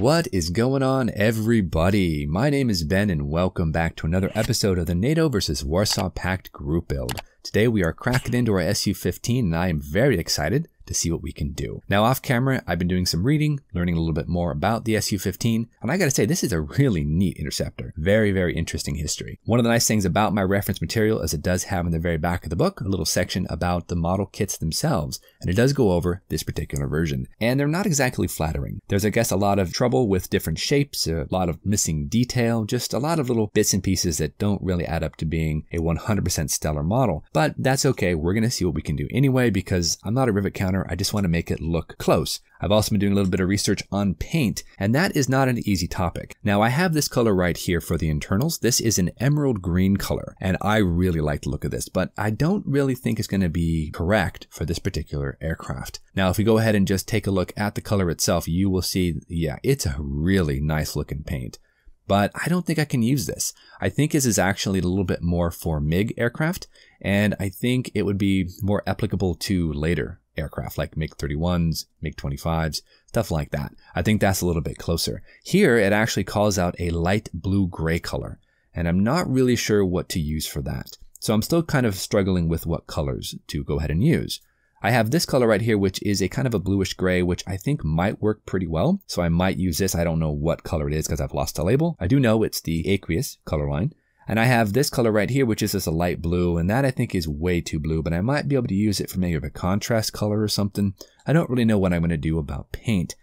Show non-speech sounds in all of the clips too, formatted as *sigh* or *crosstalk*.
What is going on, everybody? My name is Ben, and welcome back to another episode of the NATO vs. Warsaw Pact group build. Today we are cracking into our SU-15, and I am very excited to see what we can do. Now off camera, I've been doing some reading, learning a little bit more about the Su-15, and I gotta say, this is a really neat interceptor. Very, very interesting history. One of the nice things about my reference material is it does have in the very back of the book a little section about the model kits themselves, and it does go over this particular version. And they're not exactly flattering. There's, I guess, a lot of trouble with different shapes, a lot of missing detail, just a lot of little bits and pieces that don't really add up to being a 100% stellar model. But that's okay, we're gonna see what we can do anyway, because I'm not a rivet counter I just want to make it look close. I've also been doing a little bit of research on paint, and that is not an easy topic. Now I have this color right here for the internals. This is an emerald green color, and I really like the look of this, but I don't really think it's going to be correct for this particular aircraft. Now, if we go ahead and just take a look at the color itself, you will see, yeah, it's a really nice looking paint but I don't think I can use this. I think this is actually a little bit more for MiG aircraft, and I think it would be more applicable to later aircraft like MiG-31s, MiG-25s, stuff like that. I think that's a little bit closer. Here, it actually calls out a light blue-gray color, and I'm not really sure what to use for that. So I'm still kind of struggling with what colors to go ahead and use. I have this color right here, which is a kind of a bluish gray, which I think might work pretty well. So I might use this. I don't know what color it is because I've lost the label. I do know it's the aqueous color line. And I have this color right here, which is just a light blue, and that I think is way too blue, but I might be able to use it for maybe a contrast color or something. I don't really know what I'm going to do about paint.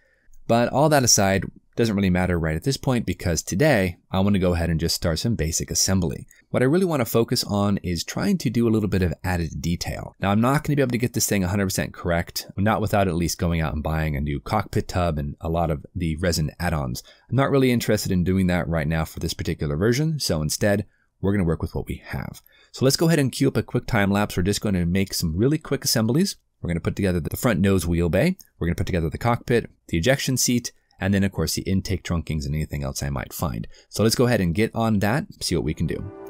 But all that aside, doesn't really matter right at this point because today I want to go ahead and just start some basic assembly. What I really want to focus on is trying to do a little bit of added detail. Now I'm not going to be able to get this thing 100% correct, not without at least going out and buying a new cockpit tub and a lot of the resin add-ons. I'm not really interested in doing that right now for this particular version, so instead we're going to work with what we have. So let's go ahead and cue up a quick time lapse. We're just going to make some really quick assemblies. We're going to put together the front nose wheel bay. We're going to put together the cockpit, the ejection seat, and then of course the intake trunkings and anything else I might find. So let's go ahead and get on that, see what we can do.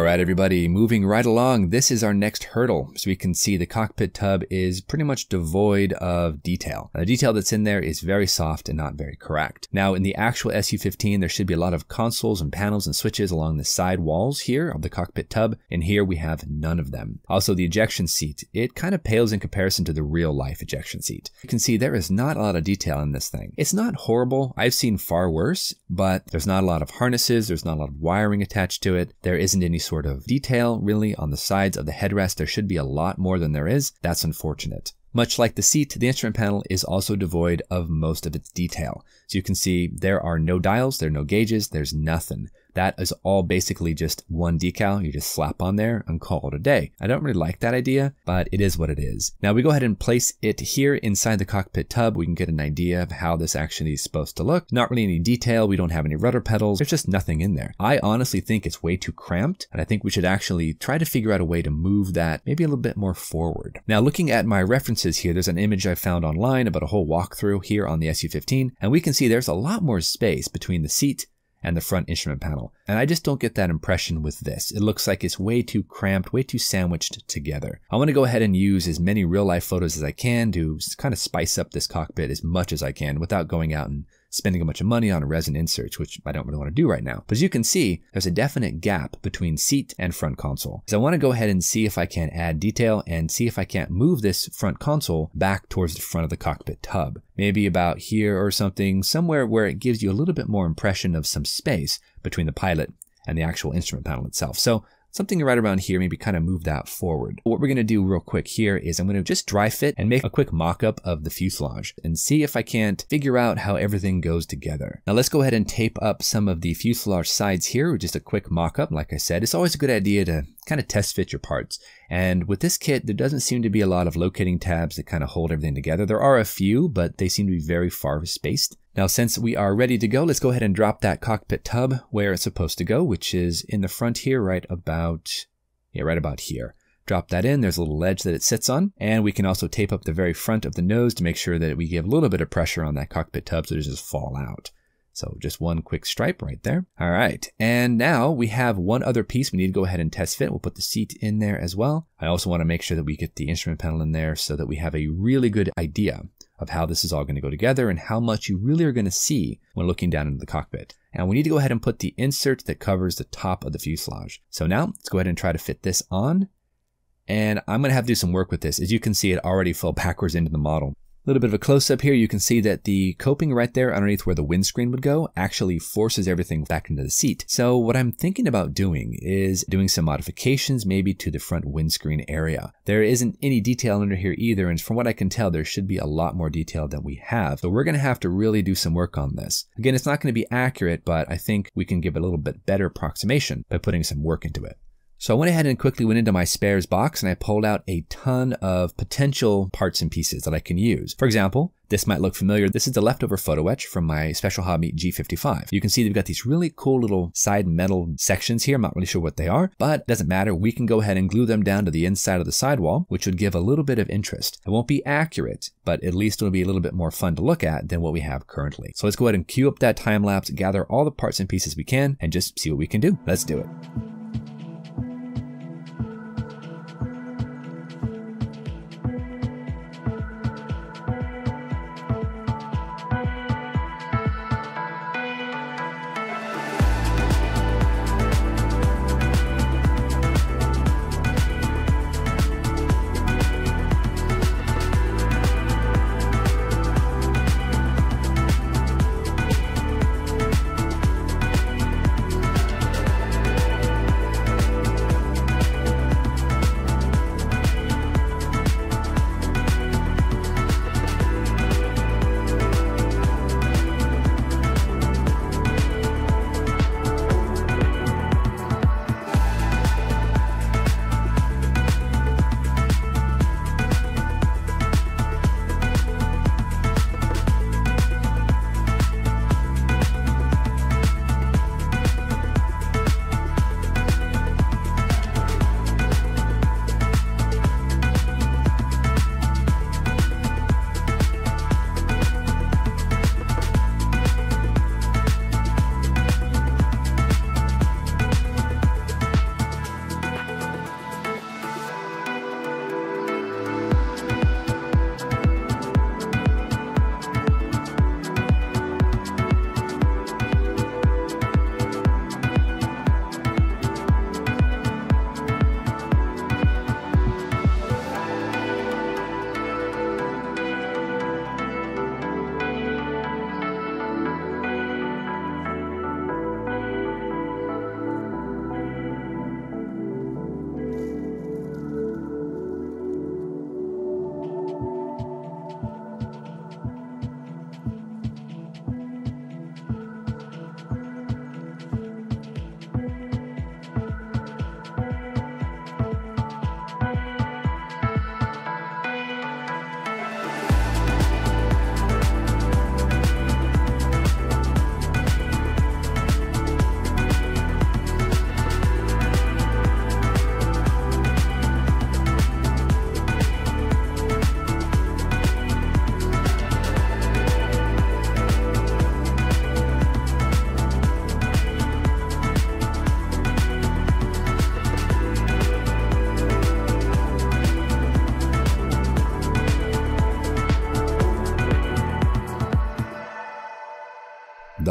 All right, everybody, moving right along. This is our next hurdle. So we can see the cockpit tub is pretty much devoid of detail. The detail that's in there is very soft and not very correct. Now, in the actual SU-15, there should be a lot of consoles and panels and switches along the side walls here of the cockpit tub, and here we have none of them. Also, the ejection seat, it kind of pales in comparison to the real life ejection seat. You can see there is not a lot of detail in this thing. It's not horrible. I've seen far worse, but there's not a lot of harnesses. There's not a lot of wiring attached to it. There isn't any sort of detail really on the sides of the headrest. There should be a lot more than there is. That's unfortunate. Much like the seat, the instrument panel is also devoid of most of its detail. So you can see there are no dials, there are no gauges, there's nothing. That is all basically just one decal you just slap on there and call it a day. I don't really like that idea, but it is what it is. Now we go ahead and place it here inside the cockpit tub. We can get an idea of how this actually is supposed to look. Not really any detail. We don't have any rudder pedals. There's just nothing in there. I honestly think it's way too cramped, and I think we should actually try to figure out a way to move that maybe a little bit more forward. Now looking at my references here, there's an image I found online about a whole walkthrough here on the SU-15, and we can see there's a lot more space between the seat and the front instrument panel. And I just don't get that impression with this. It looks like it's way too cramped, way too sandwiched together. I want to go ahead and use as many real life photos as I can to kind of spice up this cockpit as much as I can without going out and spending a bunch of money on a resin inserts, which I don't really want to do right now. But as you can see, there's a definite gap between seat and front console. So I want to go ahead and see if I can add detail and see if I can't move this front console back towards the front of the cockpit tub. Maybe about here or something, somewhere where it gives you a little bit more impression of some space between the pilot and the actual instrument panel itself. So something right around here, maybe kind of move that forward. What we're going to do real quick here is I'm going to just dry fit and make a quick mock-up of the fuselage and see if I can't figure out how everything goes together. Now let's go ahead and tape up some of the fuselage sides here with just a quick mock-up. Like I said, it's always a good idea to kind of test fit your parts. And with this kit, there doesn't seem to be a lot of locating tabs that kind of hold everything together. There are a few, but they seem to be very far spaced. Now, since we are ready to go, let's go ahead and drop that cockpit tub where it's supposed to go, which is in the front here, right about, yeah, right about here. Drop that in, there's a little ledge that it sits on, and we can also tape up the very front of the nose to make sure that we give a little bit of pressure on that cockpit tub so it doesn't just fall out. So just one quick stripe right there. All right. And now we have one other piece we need to go ahead and test fit. We'll put the seat in there as well. I also want to make sure that we get the instrument panel in there so that we have a really good idea of how this is all going to go together and how much you really are going to see when looking down into the cockpit. And we need to go ahead and put the insert that covers the top of the fuselage. So now let's go ahead and try to fit this on. And I'm going to have to do some work with this. As you can see, it already fell *laughs* backwards into the model. A little bit of a close up here, you can see that the coping right there underneath where the windscreen would go actually forces everything back into the seat. So what I'm thinking about doing is doing some modifications maybe to the front windscreen area. There isn't any detail under here either, and from what I can tell, there should be a lot more detail than we have. So we're gonna have to really do some work on this. Again, it's not gonna be accurate, but I think we can give it a little bit better approximation by putting some work into it. So I went ahead and quickly went into my spares box and I pulled out a ton of potential parts and pieces that I can use. For example, this might look familiar. This is the leftover photo etch from my Special Hobby G55. You can see they've got these really cool little side metal sections here. I'm not really sure what they are, but it doesn't matter. We can go ahead and glue them down to the inside of the sidewall, which would give a little bit of interest. It won't be accurate, but at least it'll be a little bit more fun to look at than what we have currently. So let's go ahead and cue up that time lapse, gather all the parts and pieces we can, and just see what we can do. Let's do it.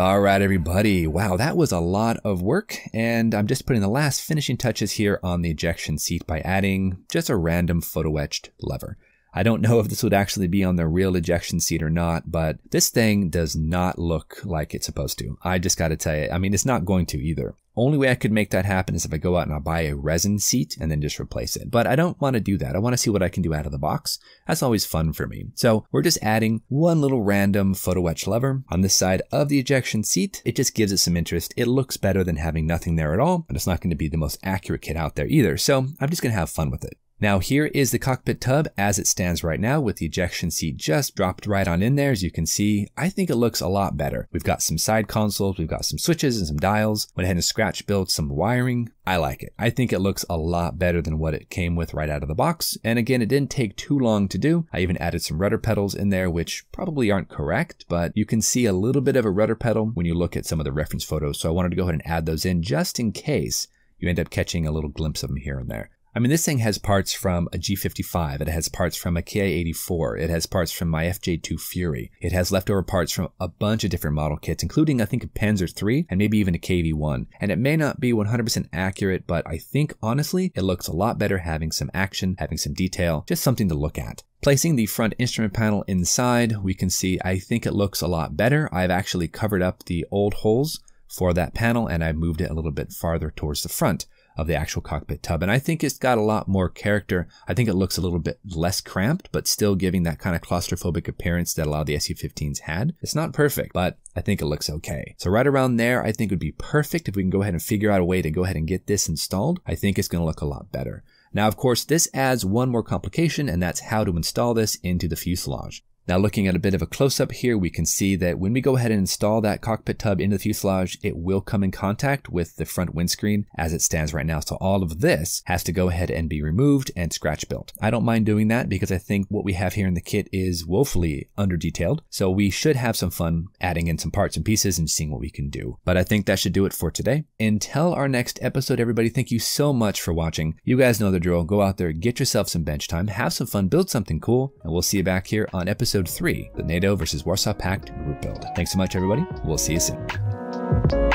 All right, everybody. Wow, that was a lot of work. And I'm just putting the last finishing touches here on the ejection seat by adding just a random photo etched lever. I don't know *laughs* if this would actually be on the real ejection seat or not, but this thing does not look like it's supposed to. I just got to tell you, I mean, it's not going to either. Only way I could make that happen is if I go out and I buy a resin seat and then just replace it. But I don't want to do that. I want to see what I can do out of the box. That's always fun for me. So we're just adding one little random photo etch lever on this side of the ejection seat. It just gives it some interest. It looks better than having nothing there at all, but it's not going to be the most accurate kit out there either. So I'm just going to have fun with it. Now here is the cockpit tub as it stands right now with the ejection seat just dropped right on in there. As you can see, I think it looks a lot better. We've got some side consoles, we've got some switches and some dials. Went ahead and scratch built some wiring. I like it. I think it looks a lot better than what it came with right out of the box. And again, it didn't take too long to do. I even added some rudder pedals in there, which probably aren't correct, but you can see a little bit of a rudder pedal when you look at some of the reference photos. So I wanted to go ahead and add those in just in case you end up catching a little glimpse of them here and there. I mean, this thing has parts from a G55, it has parts from a Ki-84, it has parts from my FJ2 Fury, it has leftover parts from a bunch of different model kits, including I think a Panzer III and maybe even a KV-1. And it may not be 100% accurate, but I think honestly, it looks a lot better having some action, having some detail, just something to look at. Placing the front instrument panel inside, we can see I think it looks a lot better. I've actually covered up the old holes for that panel and I moved it a little bit farther towards the front of the actual cockpit tub. And I think it's got a lot more character. I think it looks a little bit less cramped, but still giving that kind of claustrophobic appearance that a lot of the SU-15s had. It's not perfect, but I think it looks okay. So right around there, I think would be perfect if we can go ahead and figure out a way to go ahead and get this installed. I think it's going to look a lot better. Now, of course, this adds one more complication, and that's how to install this into the fuselage. Now looking at a bit of a close-up here, we can see that when we go ahead and install that cockpit tub into the fuselage, it will come in contact with the front windscreen as it stands right now. So all of this has to go ahead and be removed and scratch built. I don't mind doing that because I think what we have here in the kit is woefully under detailed. So we should have some fun adding in some parts and pieces and seeing what we can do. But I think that should do it for today. Until our next episode, everybody, thank you so much for watching. You guys know the drill. Go out there, get yourself some bench time, have some fun, build something cool, and we'll see you back here on episode episode 3, the NATO versus Warsaw Pact group build. Thanks so much, everybody. We'll see you soon.